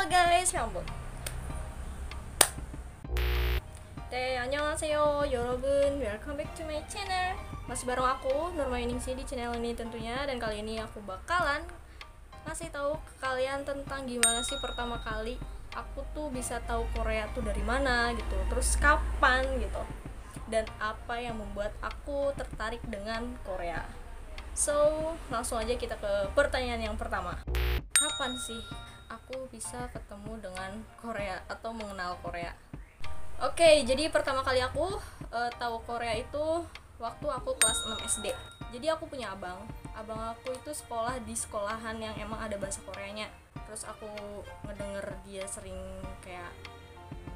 Halo guys, ya ampun. 네, 안녕하세요 여러분. Welcome back to my channel. Masih bareng aku, Norma Yuningsi di channel ini tentunya dan kali ini aku bakalan ngasih tahu ke kalian tentang gimana sih pertama kali aku tuh bisa tahu Korea tuh dari mana gitu. Terus kapan gitu. Dan apa yang membuat aku tertarik dengan Korea. So, langsung aja kita ke pertanyaan yang pertama. Kapan sih aku bisa ketemu dengan Korea atau mengenal Korea? Oke, jadi pertama kali aku eh, tahu Korea itu waktu aku kelas 6 SD. Jadi aku punya abang. Abang aku itu sekolah di sekolahan yang emang ada bahasa Koreanya. Terus aku ngedenger dia sering kayak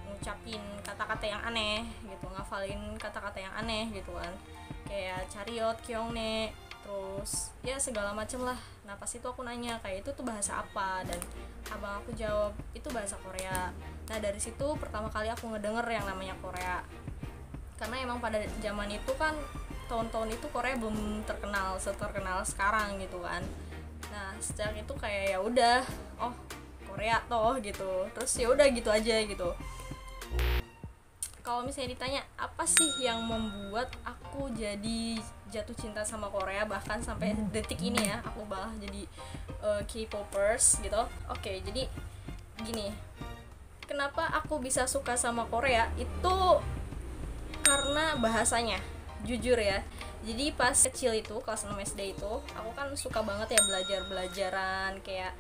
ngucapin kata-kata yang aneh gitu, ngafalin kata-kata yang aneh gitu kan. Kayak chariot, kyongne, terus ya segala macem lah. Nah pas itu aku nanya kayak itu tuh bahasa apa dan abang aku jawab itu bahasa Korea. Nah dari situ pertama kali aku ngedenger yang namanya Korea. Karena emang pada zaman itu kan tahun-tahun itu Korea belum terkenal seterkenal sekarang gitu kan. Nah sejak itu kayak ya udah oh Korea toh gitu. Terus ya udah gitu aja gitu. Kalau misalnya ditanya apa sih yang membuat aku jadi jatuh cinta sama Korea bahkan sampai detik ini ya aku malah jadi uh, K-popers gitu. Oke, jadi gini. Kenapa aku bisa suka sama Korea itu karena bahasanya. Jujur ya. Jadi pas kecil itu kelas 6 SD itu, aku kan suka banget ya belajar-belajaran kayak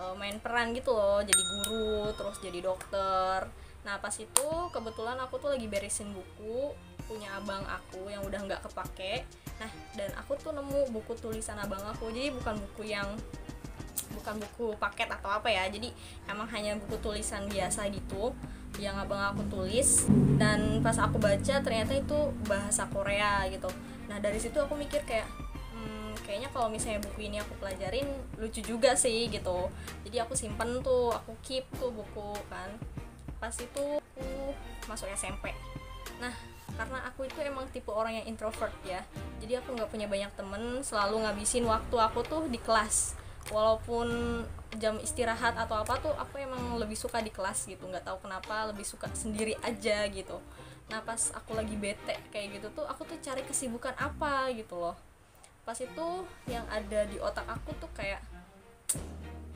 uh, main peran gitu loh, jadi guru, terus jadi dokter. Nah pas itu kebetulan aku tuh lagi beresin buku punya abang aku yang udah nggak kepake. Nah dan aku tuh nemu buku tulisan abang aku, jadi bukan buku yang bukan buku paket atau apa ya, jadi emang hanya buku tulisan biasa gitu yang abang aku tulis dan pas aku baca ternyata itu bahasa Korea gitu. Nah dari situ aku mikir kayak hmm, kayaknya kalau misalnya buku ini aku pelajarin lucu juga sih gitu. Jadi aku simpen tuh, aku keep tuh buku kan pas itu aku masuk SMP nah karena aku itu emang tipe orang yang introvert ya. Jadi aku nggak punya banyak temen selalu ngabisin waktu aku tuh di kelas. Walaupun jam istirahat atau apa tuh aku emang lebih suka di kelas gitu. Nggak tahu kenapa lebih suka sendiri aja gitu. Nah pas aku lagi bete kayak gitu tuh aku tuh cari kesibukan apa gitu loh. Pas itu yang ada di otak aku tuh kayak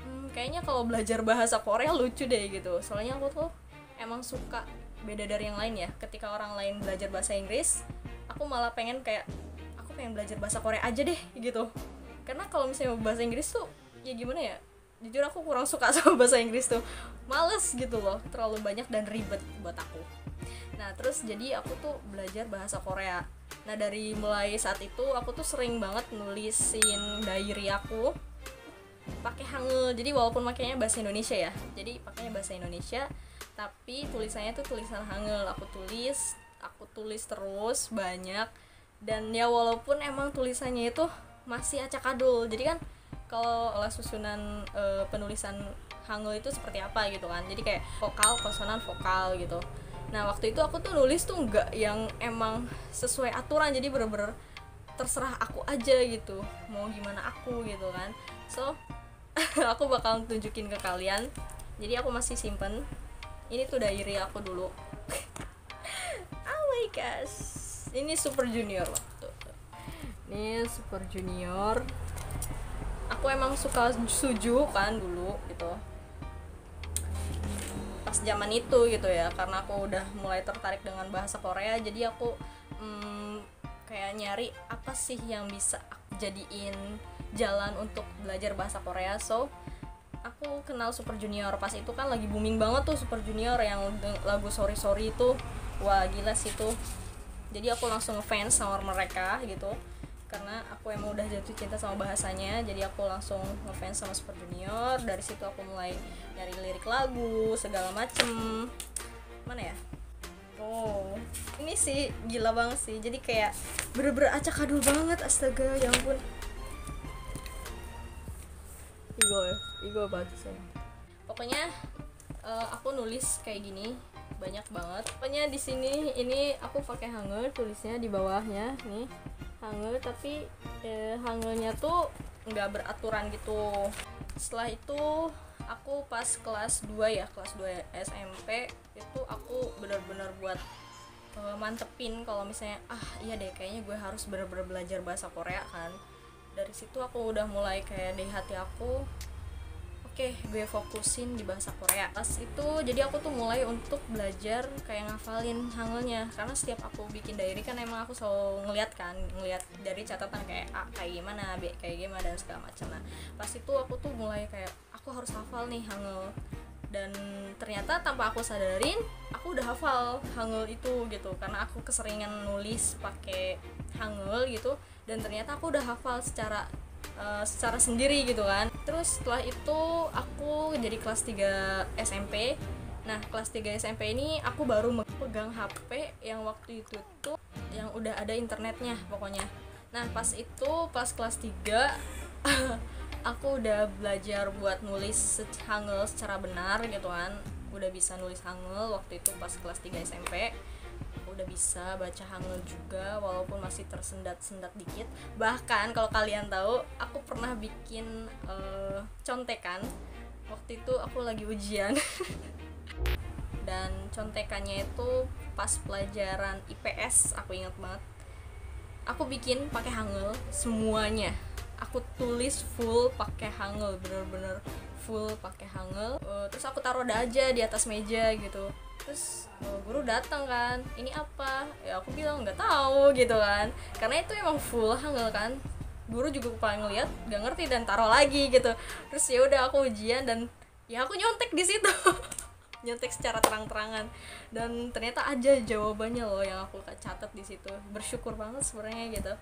hmm, kayaknya kalau belajar bahasa Korea lucu deh gitu. Soalnya aku tuh emang suka beda dari yang lain ya. Ketika orang lain belajar bahasa Inggris aku malah pengen kayak aku pengen belajar bahasa Korea aja deh gitu. Karena kalau misalnya bahasa Inggris tuh ya gimana ya? Jujur aku kurang suka sama bahasa Inggris tuh. Males gitu loh terlalu banyak dan ribet buat aku. Nah terus jadi aku tuh belajar bahasa Korea. Nah dari mulai saat itu aku tuh sering banget nulisin diary aku pakai Hangul. Jadi walaupun makanya bahasa Indonesia ya jadi pakainya bahasa Indonesia tapi tulisannya tuh tulisan Hangul. Aku tulis aku tulis terus banyak. Dan ya walaupun emang tulisannya itu masih acak adul. Jadi kan kalau olah susunan e, penulisan Hangul itu seperti apa gitu kan. Jadi kayak vokal konsonan vokal gitu. Nah waktu itu aku tuh nulis tuh nggak yang emang sesuai aturan. Jadi bener-bener terserah aku aja gitu. Mau gimana aku gitu kan. So aku bakal tunjukin ke kalian. Jadi aku masih simpen ini tuh diary aku dulu. Oh my gosh. Ini super junior waktu ini super junior. Aku emang suka suju kan dulu gitu. Pas zaman itu gitu ya karena aku udah mulai tertarik dengan bahasa Korea jadi aku hmm, kayak nyari apa sih yang bisa aku jadiin jalan untuk belajar bahasa Korea. So aku kenal Super Junior. Pas itu kan lagi booming banget tuh Super Junior yang lagu Sorry Sorry itu. Wah gila sih tuh. Jadi aku langsung ngefans sama mereka gitu. Karena aku emang udah jatuh cinta sama bahasanya jadi aku langsung ngefans sama Super Junior. Dari situ aku mulai nyari lirik lagu segala macem. Mana ya? Oh ini sih gila banget sih. Jadi kayak bener-bener acak adul banget astaga ya ampun. Igo Igo bagus ya pokoknya uh, aku nulis kayak gini banyak banget. Pokoknya di sini ini aku pakai hanger tulisnya di bawahnya nih. Hanger tapi eh, hangernya tuh nggak beraturan gitu. Setelah itu aku pas kelas 2 ya kelas 2 SMP itu aku benar-benar buat uh, mantepin kalau misalnya ah iya deh kayaknya gue harus benar-benar belajar bahasa Korea kan. Dari situ aku udah mulai kayak di hati aku oke gue fokusin di bahasa Korea. Pas itu jadi aku tuh mulai untuk belajar kayak ngafalin hangelnya karena setiap aku bikin diary kan emang aku selalu ngeliat kan ngeliat dari catatan kayak A kayak gimana B kayak gimana dan segala macam. Nah pas itu aku tuh mulai kayak aku harus hafal nih hangul. Dan ternyata tanpa aku sadarin aku udah hafal hangul itu gitu. Karena aku keseringan nulis pakai hangul gitu. Dan ternyata aku udah hafal secara uh, secara sendiri gitu kan. Terus setelah itu aku jadi kelas 3 SMP nah kelas 3 SMP ini aku baru megang HP yang waktu itu tuh yang udah ada internetnya pokoknya. Nah pas itu pas kelas 3 aku udah belajar buat nulis hangul secara benar gitu kan. Udah bisa nulis hangul waktu itu pas kelas 3 SMP udah bisa baca Hangul juga walaupun masih tersendat-sendat dikit. Bahkan kalau kalian tahu aku pernah bikin uh, contekan. Waktu itu aku lagi ujian. Dan contekannya itu pas pelajaran IPS aku ingat banget. Aku bikin pakai Hangul semuanya aku tulis full pakai Hangul bener-bener full pakai Hangul. Uh, terus aku taruh aja di atas meja gitu. Terus oh, guru datang kan ini apa? Ya aku bilang nggak tahu gitu kan. Karena itu emang full hangul kan. Guru juga paling ngeliat gak ngerti dan taruh lagi gitu. Terus ya udah aku ujian dan ya aku nyontek di situ nyontek secara terang-terangan. Dan ternyata aja jawabannya loh yang aku catat di situ. Bersyukur banget sebenarnya gitu.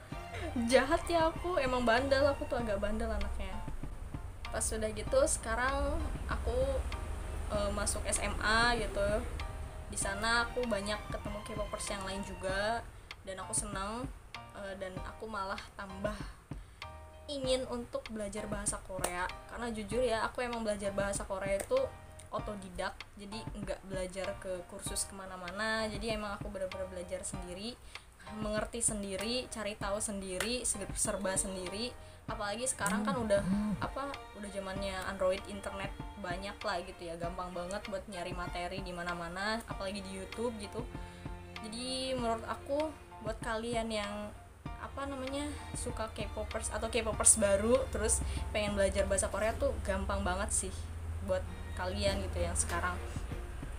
Jahat ya aku emang bandel. Aku tuh agak bandel anaknya. Pas sudah gitu sekarang aku uh, masuk SMA gitu. Di sana aku banyak ketemu K-popers yang lain juga. Dan aku senang uh, dan aku malah tambah ingin untuk belajar bahasa Korea. Karena jujur ya aku emang belajar bahasa Korea itu otodidak jadi nggak belajar ke kursus ke mana-mana. Jadi emang aku benar-benar belajar sendiri mengerti sendiri cari tahu sendiri serba sendiri. Apalagi sekarang kan udah apa udah zamannya Android internet banyak lah gitu ya. Gampang banget buat nyari materi di mana-mana apalagi di YouTube gitu. Jadi menurut aku buat kalian yang apa namanya suka K-popers atau K-popers baru terus pengen belajar bahasa Korea tuh gampang banget sih buat kalian gitu yang sekarang.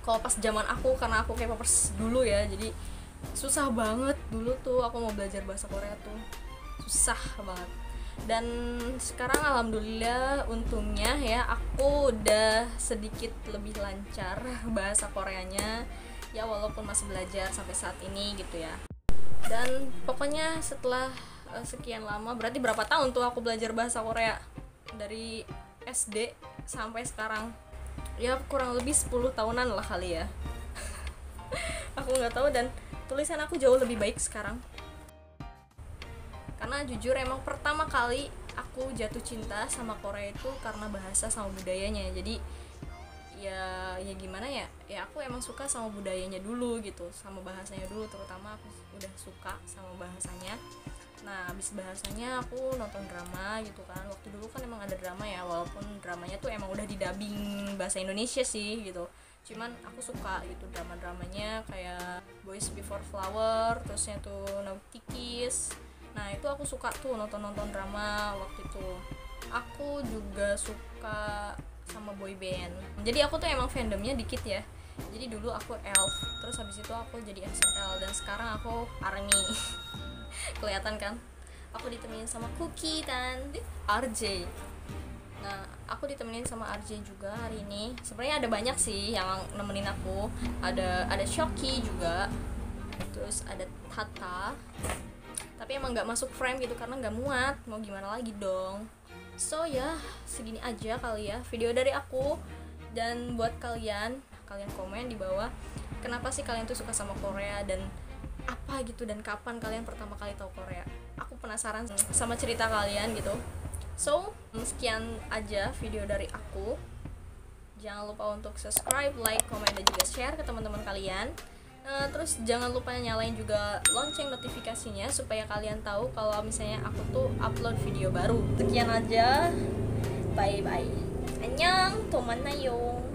Kalau pas zaman aku karena aku K-popers dulu ya jadi susah banget. Dulu tuh aku mau belajar bahasa Korea tuh susah banget. Dan sekarang alhamdulillah untungnya ya aku udah sedikit lebih lancar bahasa Koreanya. Ya walaupun masih belajar sampai saat ini gitu ya. Dan pokoknya setelah uh, sekian lama berarti berapa tahun tuh aku belajar bahasa Korea? Dari SD sampai sekarang ya kurang lebih 10 tahunan lah kali ya. Aku nggak tahu dan tulisan aku jauh lebih baik sekarang. Karena jujur emang pertama kali aku jatuh cinta sama Korea itu karena bahasa sama budayanya. Jadi ya ya gimana ya? Ya aku emang suka sama budayanya dulu gitu sama bahasanya dulu. Terutama aku udah suka sama bahasanya nah habis bahasanya aku nonton drama gitu kan. Waktu dulu kan emang ada drama ya walaupun dramanya tuh emang udah didabing bahasa Indonesia sih gitu. Cuman aku suka gitu drama-dramanya kayak Boys Before Flower terusnya tuh Nautikis. Nah itu aku suka tuh nonton-nonton drama waktu itu. Aku juga suka sama boy band. Jadi aku tuh emang fandomnya dikit ya. Jadi dulu aku elf terus habis itu aku jadi XL dan sekarang aku army kelihatan kan? Aku ditemenin sama Cookie dan RJ nah aku ditemenin sama RJ juga hari ini. Sebenarnya ada banyak sih yang nemenin aku. Ada ada Shoki juga. Terus ada Tata. Tapi emang nggak masuk frame gitu karena nggak muat. Mau gimana lagi dong? So ya segini aja kali ya video dari aku. Dan buat kalian kalian komen di bawah kenapa sih kalian tuh suka sama Korea dan apa gitu dan kapan kalian pertama kali tahu Korea aku penasaran sama cerita kalian gitu so sekian aja video dari aku jangan lupa untuk subscribe like comment dan juga share ke teman-teman kalian Uh, terus jangan lupa nyalain juga lonceng notifikasinya supaya kalian tahu kalau misalnya aku tuh upload video baru. Sekian aja. Bye bye. Annyeong, toman na yung.